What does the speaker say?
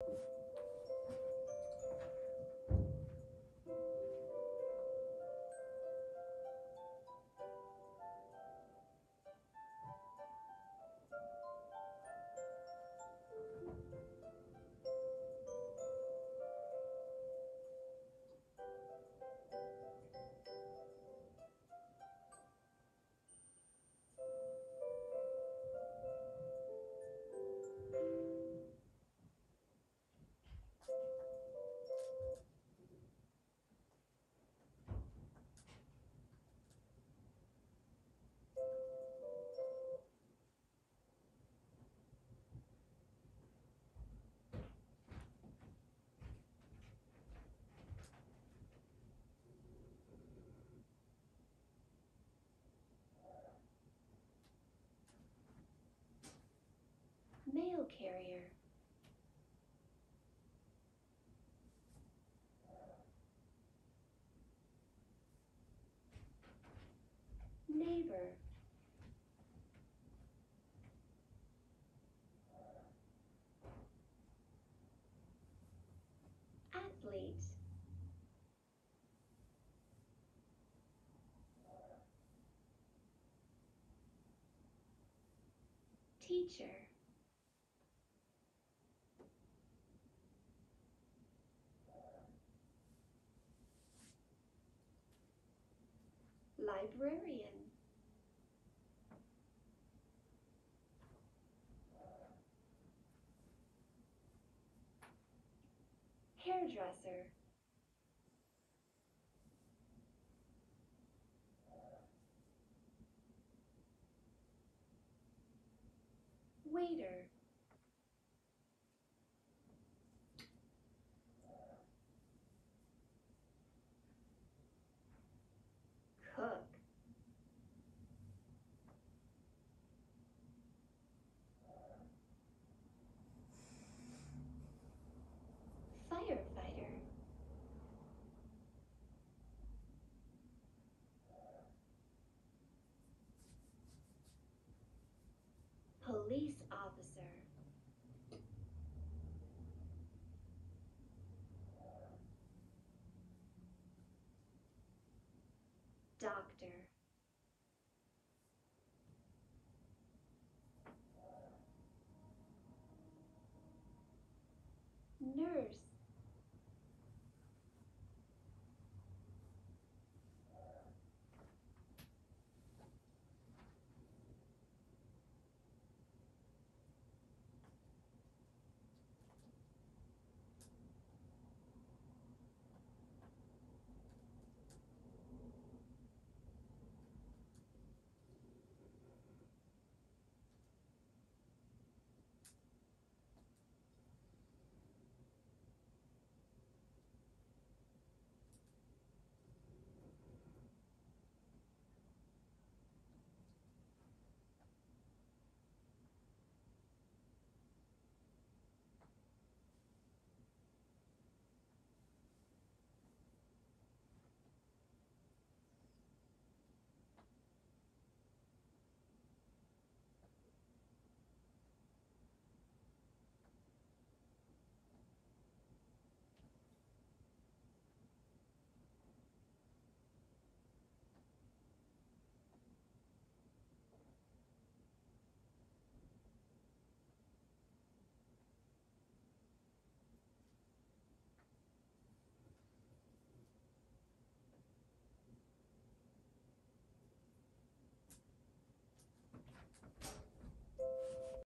you Carrier. Neighbor. Athlete. Teacher. Librarian. Hairdresser. Waiter. Doctor. Nurse.